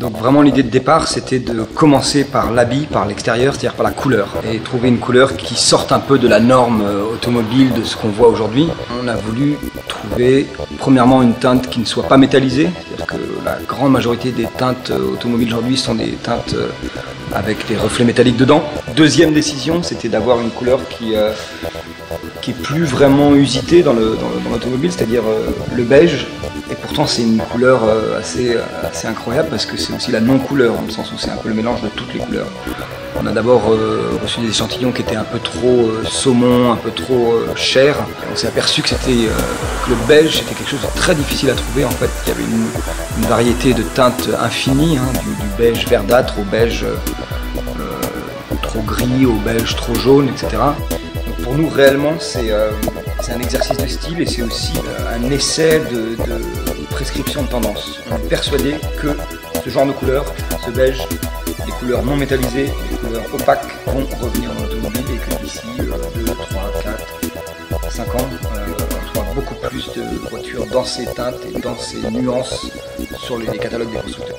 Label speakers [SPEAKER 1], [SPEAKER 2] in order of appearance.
[SPEAKER 1] Donc vraiment l'idée de départ c'était de commencer par l'habit, par l'extérieur, c'est-à-dire par la couleur, et trouver une couleur qui sorte un peu de la norme euh, automobile de ce qu'on voit aujourd'hui. On a voulu trouver premièrement une teinte qui ne soit pas métallisée, que la grande majorité des teintes euh, automobiles aujourd'hui sont des teintes euh, avec des reflets métalliques dedans. Deuxième décision c'était d'avoir une couleur qui qui est plus vraiment usitée dans l'automobile, c'est-à-dire le beige, et pourtant, c'est une couleur euh, assez, assez incroyable parce que c'est aussi la non-couleur, dans le sens où c'est un peu le mélange de toutes les couleurs. On a d'abord euh, reçu des échantillons qui étaient un peu trop euh, saumon, un peu trop cher. On s'est aperçu que c'était que le beige c'était quelque chose de très difficile à trouver. En fait, il y avait variété de teintes infinies, hein, du, beige verdâtre au beige trop gris, au beige trop jaune, etc. Pour nous, réellement, c'est c'est un exercice de style et c'est aussi euh, un essai de, prescription de tendance. On est persuadé que ce genre de couleurs, ce beige, les couleurs non métallisées, les couleurs opaques vont revenir dans l'automobile et que d'ici 2, 3, 4, 5 ans, plus de voitures dans ces teintes et dans ces nuances sur les catalogues des constructeurs.